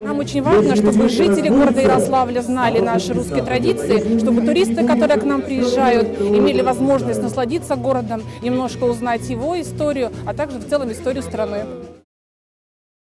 Нам очень важно, чтобы жители города Ярославля знали наши русские традиции, чтобы туристы, которые к нам приезжают, имели возможность насладиться городом, немножко узнать его историю, а также в целом историю страны.